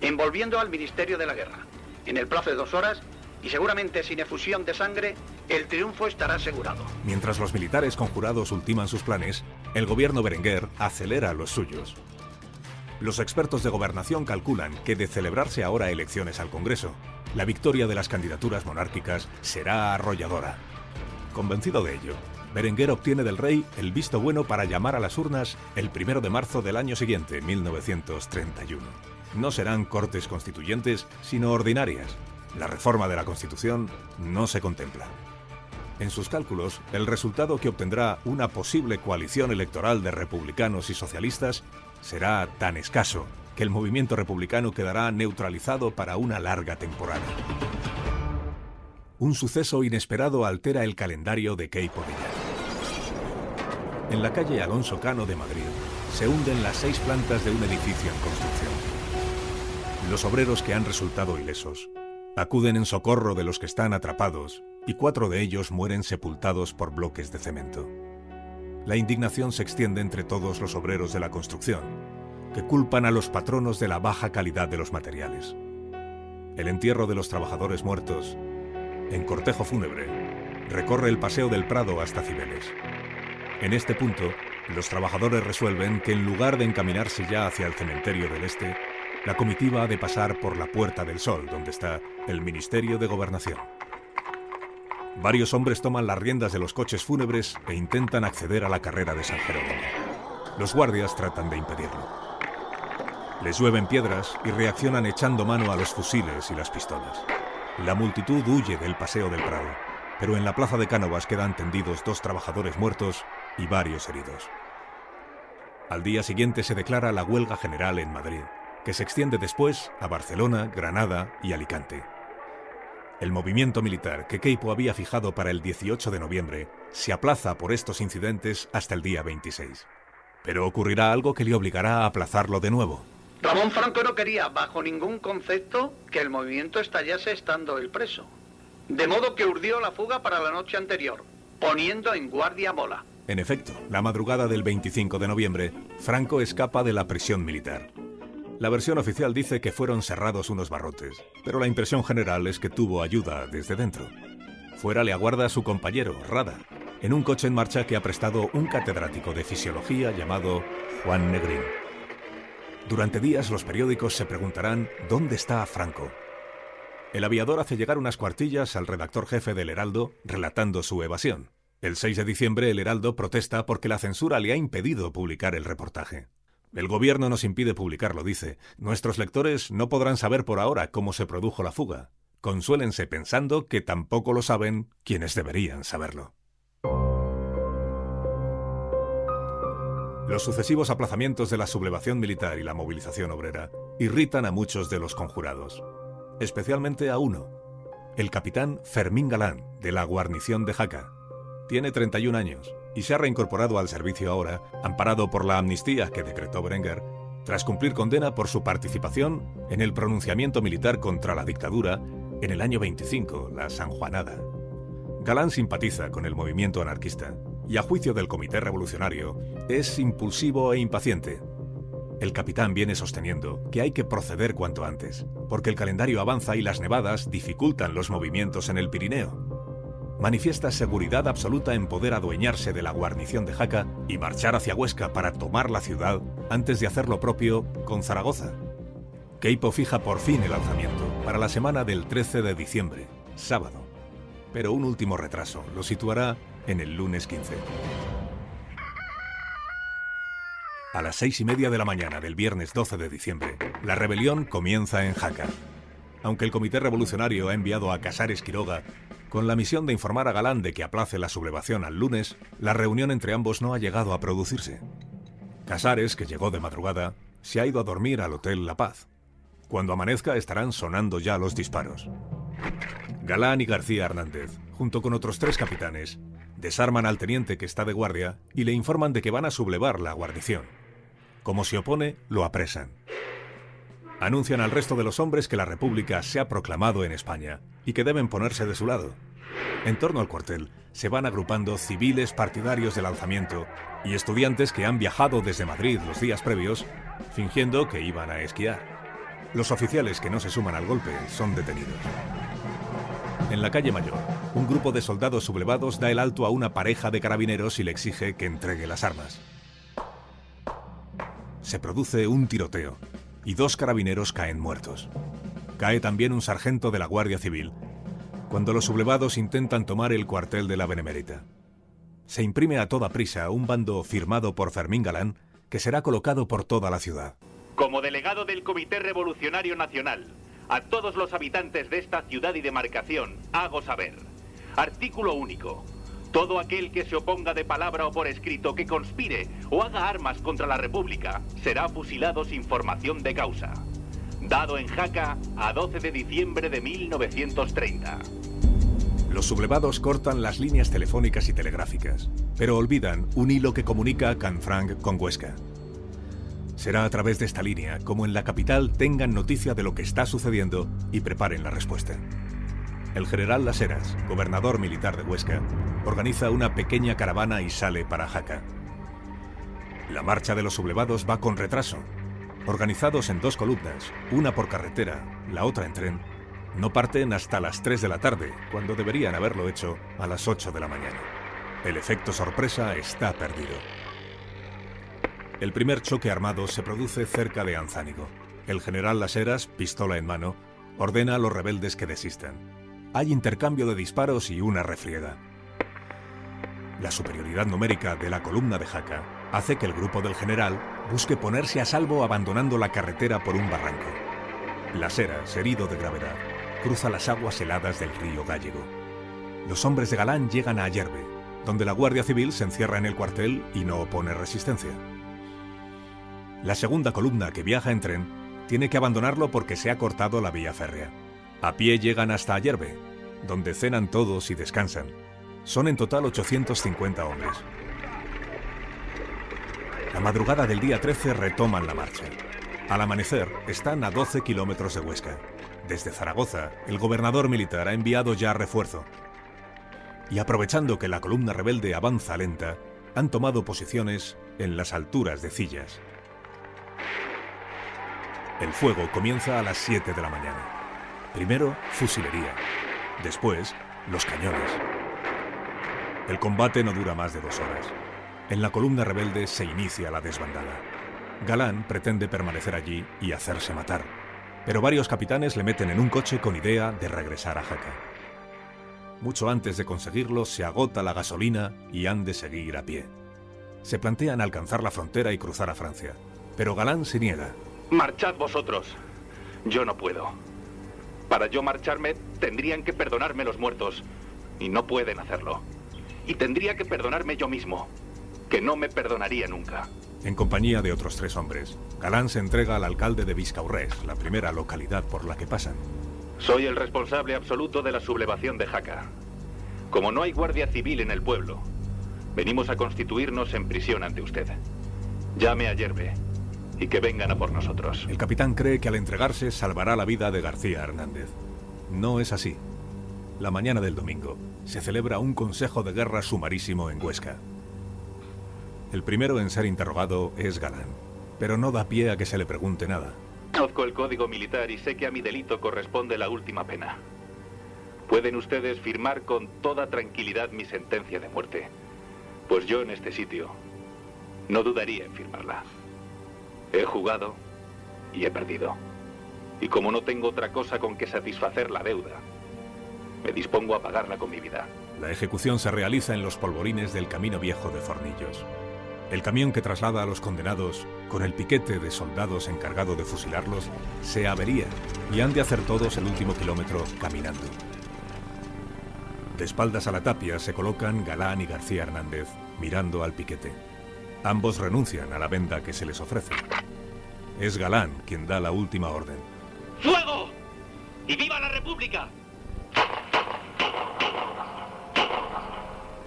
envolviendo al Ministerio de la Guerra. En el plazo de dos horas, y seguramente sin efusión de sangre, el triunfo estará asegurado. Mientras los militares conjurados ultiman sus planes, el gobierno Berenguer acelera los suyos. Los expertos de gobernación calculan que de celebrarse ahora elecciones al Congreso, la victoria de las candidaturas monárquicas será arrolladora. Convencido de ello, Berenguer obtiene del rey el visto bueno para llamar a las urnas el primero de marzo del año siguiente, 1931. No serán cortes constituyentes, sino ordinarias. La reforma de la Constitución no se contempla. En sus cálculos, el resultado que obtendrá una posible coalición electoral de republicanos y socialistas será tan escaso que el movimiento republicano quedará neutralizado para una larga temporada. Un suceso inesperado altera el calendario de Llano. En la calle Alonso Cano de Madrid se hunden las seis plantas de un edificio en construcción. Los obreros que han resultado ilesos acuden en socorro de los que están atrapados y cuatro de ellos mueren sepultados por bloques de cemento. La indignación se extiende entre todos los obreros de la construcción, que culpan a los patronos de la baja calidad de los materiales. el entierro de los trabajadores muertos, en cortejo fúnebre, recorre el Paseo del Prado hasta Cibeles. En este punto, los trabajadores resuelven que en lugar de encaminarse ya hacia el cementerio del Este, la comitiva ha de pasar por la Puerta del Sol, donde está el Ministerio de Gobernación. Varios hombres toman las riendas de los coches fúnebres e intentan acceder a la carrera de San Jerónimo. Los guardias tratan de impedirlo. Les llueven piedras y reaccionan echando mano a los fusiles y las pistolas. La multitud huye del Paseo del Prado, pero en la plaza de Cánovas quedan tendidos dos trabajadores muertos y varios heridos. Al día siguiente se declara la huelga general en Madrid, que se extiende después a Barcelona, Granada y Alicante. El movimiento militar que Keipo había fijado para el 18 de noviembre se aplaza por estos incidentes hasta el día 26. Pero ocurrirá algo que le obligará a aplazarlo de nuevo. Ramón Franco no quería, bajo ningún concepto, que el movimiento estallase estando él preso. De modo que urdió la fuga para la noche anterior, poniendo en guardia Mola. En efecto, la madrugada del 25 de noviembre, Franco escapa de la prisión militar. La versión oficial dice que fueron cerrados unos barrotes, pero la impresión general es que tuvo ayuda desde dentro. Fuera le aguarda a su compañero, Rada, en un coche en marcha que ha prestado un catedrático de fisiología llamado Juan Negrín. Durante días los periódicos se preguntarán dónde está Franco. El aviador hace llegar unas cuartillas al redactor jefe del Heraldo relatando su evasión. El 6 de diciembre el Heraldo protesta porque la censura le ha impedido publicar el reportaje. El gobierno nos impide publicarlo, dice. Nuestros lectores no podrán saber por ahora cómo se produjo la fuga. Consuélense pensando que tampoco lo saben quienes deberían saberlo. Los sucesivos aplazamientos de la sublevación militar y la movilización obrera irritan a muchos de los conjurados, especialmente a uno, el capitán Fermín Galán, de la guarnición de Jaca. Tiene 31 años y se ha reincorporado al servicio ahora, amparado por la amnistía que decretó Berenguer, tras cumplir condena por su participación en el pronunciamiento militar contra la dictadura en el año 25, la Sanjuanada. Galán simpatiza con el movimiento anarquista y a juicio del Comité Revolucionario es impulsivo e impaciente. El capitán viene sosteniendo que hay que proceder cuanto antes, porque el calendario avanza y las nevadas dificultan los movimientos en el Pirineo manifiesta seguridad absoluta en poder adueñarse de la guarnición de Jaca y marchar hacia Huesca para tomar la ciudad antes de hacer lo propio con Zaragoza. Keipo fija por fin el alzamiento para la semana del 13 de diciembre, sábado, pero un último retraso lo situará en el lunes 15. A las seis y media de la mañana del viernes 12 de diciembre, la rebelión comienza en Jaca. Aunque el Comité Revolucionario ha enviado a Casares Quiroga con la misión de informar a Galán de que aplace la sublevación al lunes, la reunión entre ambos no ha llegado a producirse. Casares, que llegó de madrugada, se ha ido a dormir al Hotel La Paz. Cuando amanezca estarán sonando ya los disparos. Galán y García Hernández, junto con otros tres capitanes, desarman al teniente que está de guardia y le informan de que van a sublevar la guarnición. Como se opone, lo apresan. Anuncian al resto de los hombres que la República se ha proclamado en España y que deben ponerse de su lado. En torno al cuartel se van agrupando civiles partidarios del alzamiento y estudiantes que han viajado desde Madrid los días previos, fingiendo que iban a esquiar. Los oficiales que no se suman al golpe son detenidos. En la calle Mayor, un grupo de soldados sublevados da el alto a una pareja de carabineros y le exige que entregue las armas. Se produce un tiroteo y dos carabineros caen muertos. Cae también un sargento de la Guardia Civil cuando los sublevados intentan tomar el cuartel de la Benemérita. Se imprime a toda prisa un bando firmado por Fermín Galán que será colocado por toda la ciudad. Como delegado del Comité Revolucionario Nacional, a todos los habitantes de esta ciudad y demarcación hago saber. Artículo único. Todo aquel que se oponga de palabra o por escrito, que conspire o haga armas contra la República, será fusilado sin formación de causa. Dado en Jaca a 12 de diciembre de 1930. Los sublevados cortan las líneas telefónicas y telegráficas, pero olvidan un hilo que comunica a Canfranc con Huesca. Será a través de esta línea como en la capital tengan noticia de lo que está sucediendo y preparen la respuesta. El general Las Heras, gobernador militar de Huesca, organiza una pequeña caravana y sale para Jaca. La marcha de los sublevados va con retraso. Organizados en dos columnas, una por carretera, la otra en tren, No parten hasta las 3 de la tarde, cuando deberían haberlo hecho a las 8 de la mañana. El efecto sorpresa está perdido. El primer choque armado se produce cerca de Anzánigo. El general Las Heras, pistola en mano, ordena a los rebeldes que desistan. Hay intercambio de disparos y una refriega. La superioridad numérica de la columna de Jaca hace que el grupo del general busque ponerse a salvo abandonando la carretera por un barranco. Las Heras, herido de gravedad, cruza las aguas heladas del río Gallego. Los hombres de Galán llegan a Ayerbe, donde la Guardia Civil se encierra en el cuartel y no opone resistencia. La segunda columna que viaja en tren tiene que abandonarlo porque se ha cortado la vía férrea. A pie llegan hasta Ayerbe, donde cenan todos y descansan. Son en total 850 hombres. La madrugada del día 13 retoman la marcha. Al amanecer están a 12 kilómetros de Huesca. Desde Zaragoza, el gobernador militar ha enviado ya refuerzo. Y aprovechando que la columna rebelde avanza lenta, han tomado posiciones en las alturas de Cillas. El fuego comienza a las 7 de la mañana. Primero, fusilería. Después, los cañones. El combate no dura más de dos horas. En la columna rebelde se inicia la desbandada. Galán pretende permanecer allí y hacerse matar, pero varios capitanes le meten en un coche con idea de regresar a Jaca. Mucho antes de conseguirlo se agota la gasolina y han de seguir a pie. Se plantean alcanzar la frontera y cruzar a Francia, pero Galán se niega. Marchad vosotros. Yo no puedo. Para yo marcharme, tendrían que perdonarme los muertos. Y no pueden hacerlo. Y tendría que perdonarme yo mismo. Que no me perdonaría nunca. En compañía de otros tres hombres, Galán se entrega al alcalde de Vizcaurres, la primera localidad por la que pasan. Soy el responsable absoluto de la sublevación de Jaca. Como no hay guardia civil en el pueblo, venimos a constituirnos en prisión ante usted. Llame a Yerbe y que vengan a por nosotros. El capitán cree que al entregarse salvará la vida de García Hernández. No es así. La mañana del domingo se celebra un consejo de guerra sumarísimo en Huesca. El primero en ser interrogado es Galán, pero no da pie a que se le pregunte nada. Conozco el código militar y sé que a mi delito corresponde la última pena. Pueden ustedes firmar con toda tranquilidad mi sentencia de muerte, pues yo en este sitio no dudaría en firmarla. He jugado y he perdido. Y como no tengo otra cosa con que satisfacer la deuda, me dispongo a pagarla con mi vida. La ejecución se realiza en los polvorines del Camino Viejo de Fornillos. El camión que traslada a los condenados, con el piquete de soldados encargado de fusilarlos, se avería y han de hacer todos el último kilómetro caminando. De espaldas a la tapia se colocan Galán y García Hernández, mirando al piquete. Ambos renuncian a la venda que se les ofrece. Es Galán quien da la última orden. ¡Fuego! ¡Y viva la República!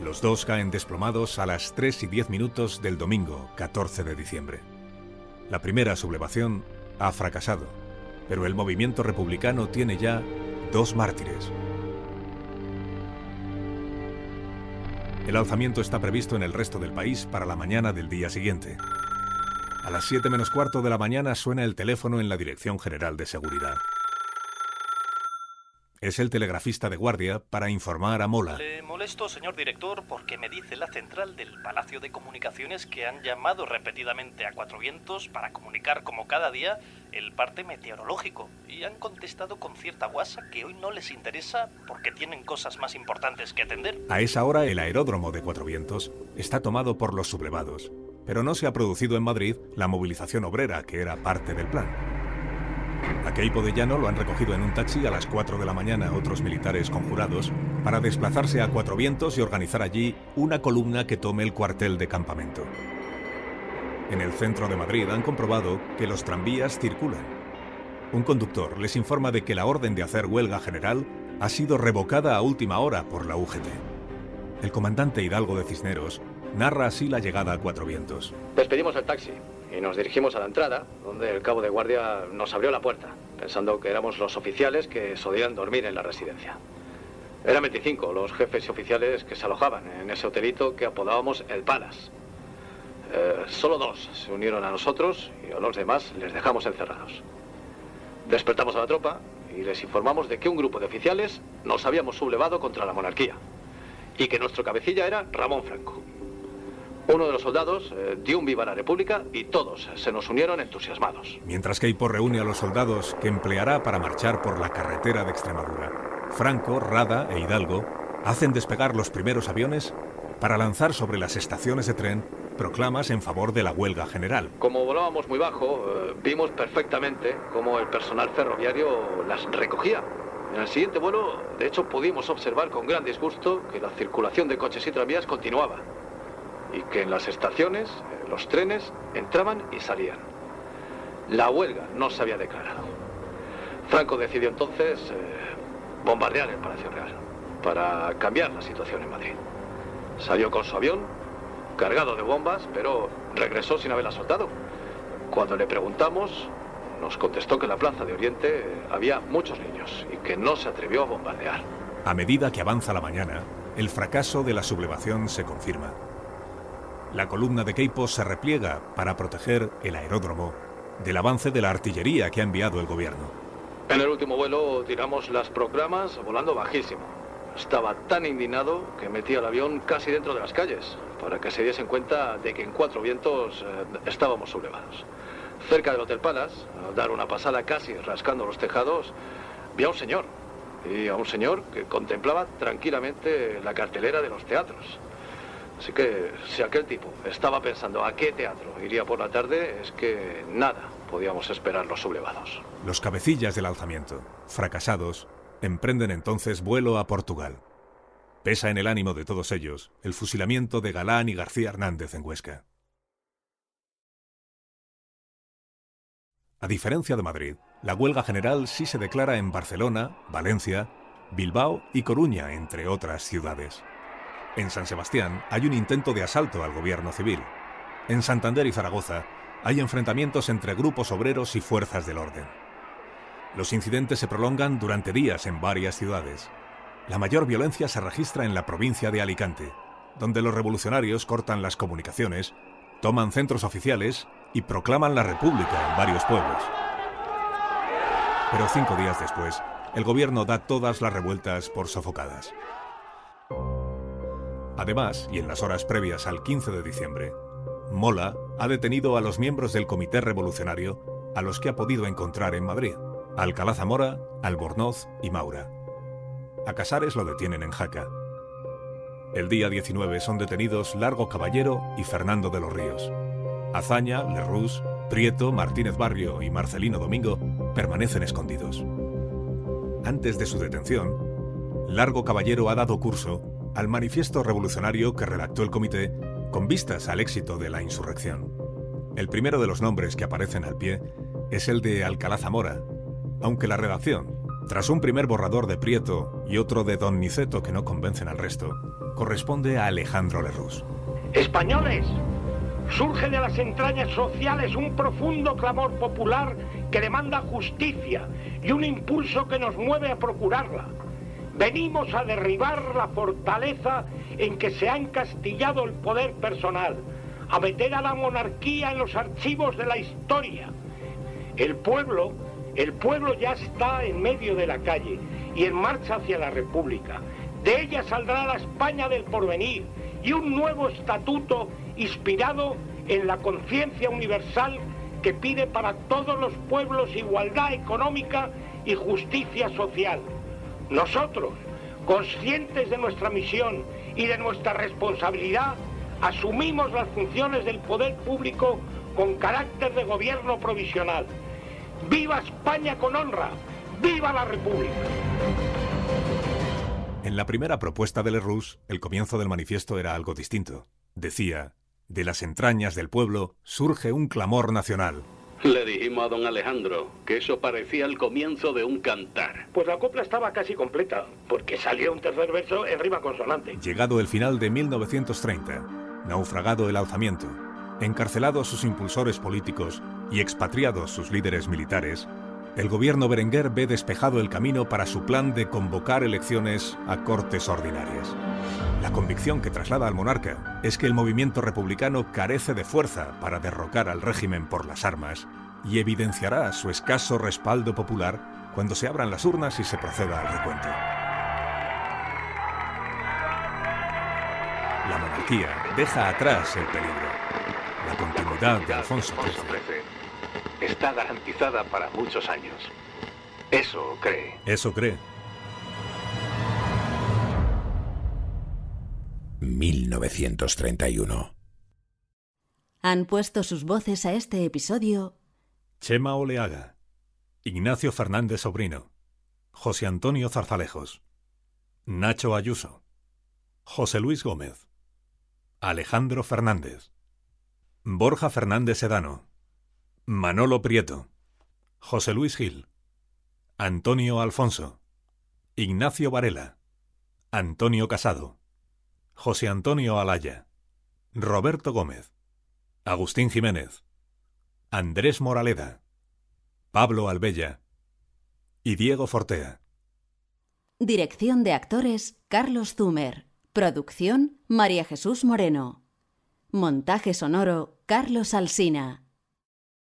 Los dos caen desplomados a las 3 y 10 minutos del domingo 14 de diciembre. La primera sublevación ha fracasado, pero el movimiento republicano tiene ya dos mártires. El alzamiento está previsto en el resto del país para la mañana del día siguiente. A las 7 menos cuarto de la mañana suena el teléfono en la Dirección General de Seguridad. Es el telegrafista de guardia para informar a Mola. Le molesto, señor director, porque me dice la central del Palacio de Comunicaciones que han llamado repetidamente a Cuatro Vientos para comunicar como cada día el parte meteorológico y han contestado con cierta guasa que hoy no les interesa porque tienen cosas más importantes que atender. A esa hora el aeródromo de Cuatro Vientos está tomado por los sublevados, pero no se ha producido en Madrid la movilización obrera que era parte del plan. A Keipo de Llano lo han recogido en un taxi a las 4 de la mañana otros militares conjurados para desplazarse a Cuatro Vientos y organizar allí una columna que tome el cuartel de campamento. En el centro de Madrid han comprobado que los tranvías circulan. Un conductor les informa de que la orden de hacer huelga general ha sido revocada a última hora por la UGT. El comandante Hidalgo de Cisneros narra así la llegada a Cuatro Vientos. Despedimos el taxi y nos dirigimos a la entrada, donde el cabo de guardia nos abrió la puerta, pensando que éramos los oficiales que solían dormir en la residencia. Eran 25 los jefes y oficiales que se alojaban en ese hotelito que apodábamos el Palace. Eh, solo dos se unieron a nosotros y a los demás les dejamos encerrados. Despertamos a la tropa y les informamos de que un grupo de oficiales nos habíamos sublevado contra la monarquía y que nuestro cabecilla era Ramón Franco. Uno de los soldados eh, dio un viva a la República y todos se nos unieron entusiasmados. Mientras Keipo reúne a los soldados que empleará para marchar por la carretera de Extremadura, Franco, Rada e Hidalgo hacen despegar los primeros aviones para lanzar sobre las estaciones de tren proclamas en favor de la huelga general. Como volábamos muy bajo, eh, vimos perfectamente cómo el personal ferroviario las recogía. En el siguiente vuelo, de hecho, pudimos observar con gran disgusto que la circulación de coches y tranvías continuaba y que en las estaciones eh, los trenes entraban y salían. La huelga no se había declarado. Franco decidió entonces eh, bombardear el Palacio Real para cambiar la situación en Madrid. Salió con su avión, cargado de bombas, pero regresó sin haberla soltado. Cuando le preguntamos, nos contestó que en la Plaza de Oriente había muchos niños y que no se atrevió a bombardear. A medida que avanza la mañana, el fracaso de la sublevación se confirma. La columna de Queipo se repliega para proteger el aeródromo del avance de la artillería que ha enviado el gobierno. En el último vuelo tiramos las proclamas volando bajísimo. Estaba tan indignado que metí el avión casi dentro de las calles, para que se diesen cuenta de que en cuatro vientos eh, estábamos sublevados. Cerca del Hotel Palace, al dar una pasada casi rascando los tejados, vi a un señor, y a un señor que contemplaba tranquilamente la cartelera de los teatros. Así que si aquel tipo estaba pensando a qué teatro iría por la tarde, es que nada podíamos esperar los sublevados. Los cabecillas del alzamiento, fracasados, emprenden entonces vuelo a Portugal. Pesa en el ánimo de todos ellos el fusilamiento de Galán y García Hernández en Huesca. A diferencia de Madrid, la huelga general sí se declara en Barcelona, Valencia, Bilbao y Coruña, entre otras ciudades. En San Sebastián hay un intento de asalto al gobierno civil. En Santander y Zaragoza hay enfrentamientos entre grupos obreros y fuerzas del orden. Los incidentes se prolongan durante días en varias ciudades. La mayor violencia se registra en la provincia de Alicante, donde los revolucionarios cortan las comunicaciones, toman centros oficiales y proclaman la República en varios pueblos. Pero cinco días después, el gobierno da todas las revueltas por sofocadas. Además, y en las horas previas al 15 de diciembre, Mola ha detenido a los miembros del Comité Revolucionario a los que ha podido encontrar en Madrid. Alcalá Zamora, Albornoz y Maura. A Casares lo detienen en Jaca. El día 19 son detenidos Largo Caballero y Fernando de los Ríos. Azaña, Lerrus, Prieto, Martínez Barrio y Marcelino Domingo permanecen escondidos. Antes de su detención, Largo Caballero ha dado curso al manifiesto revolucionario que redactó el comité con vistas al éxito de la insurrección. El primero de los nombres que aparecen al pie es el de Alcalá Zamora, aunque la redacción, tras un primer borrador de Prieto y otro de Don Niceto que no convencen al resto, corresponde a Alejandro Lerroux. Españoles, surge de las entrañas sociales un profundo clamor popular que demanda justicia y un impulso que nos mueve a procurarla. Venimos a derribar la fortaleza en que se ha encastillado el poder personal, a meter a la monarquía en los archivos de la historia. El pueblo el pueblo ya está en medio de la calle y en marcha hacia la República. De ella saldrá la España del porvenir y un nuevo estatuto inspirado en la conciencia universal que pide para todos los pueblos igualdad económica y justicia social. Nosotros, conscientes de nuestra misión y de nuestra responsabilidad, asumimos las funciones del poder público con carácter de gobierno provisional. ¡Viva España con honra! ¡Viva la República! En la primera propuesta de Lerroux, el comienzo del manifiesto era algo distinto. Decía, de las entrañas del pueblo surge un clamor nacional. Le dijimos a don Alejandro que eso parecía el comienzo de un cantar. Pues la copla estaba casi completa, porque salió un tercer verso en rima consonante. Llegado el final de 1930, naufragado el alzamiento, encarcelados sus impulsores políticos y expatriados sus líderes militares, el gobierno Berenguer ve despejado el camino para su plan de convocar elecciones a cortes ordinarias. La convicción que traslada al monarca es que el movimiento republicano carece de fuerza para derrocar al régimen por las armas y evidenciará su escaso respaldo popular cuando se abran las urnas y se proceda al recuento. La monarquía deja atrás el peligro. La continuidad de Alfonso XIII está garantizada para muchos años. Eso cree. Eso cree. 1931. Han puesto sus voces a este episodio Chema Oleaga, Ignacio Fernández Sobrino, José Antonio Zarzalejos, Nacho Ayuso, José Luis Gómez, Alejandro Fernández, Borja Fernández Sedano, Manolo Prieto, José Luis Gil, Antonio Alfonso, Ignacio Varela, Antonio Casado, José Antonio Alaya, Roberto Gómez, Agustín Jiménez, Andrés Moraleda, Pablo Albella y Diego Fortea. Dirección de actores Carlos Zumer. Producción María Jesús Moreno. Montaje sonoro Carlos Alsina.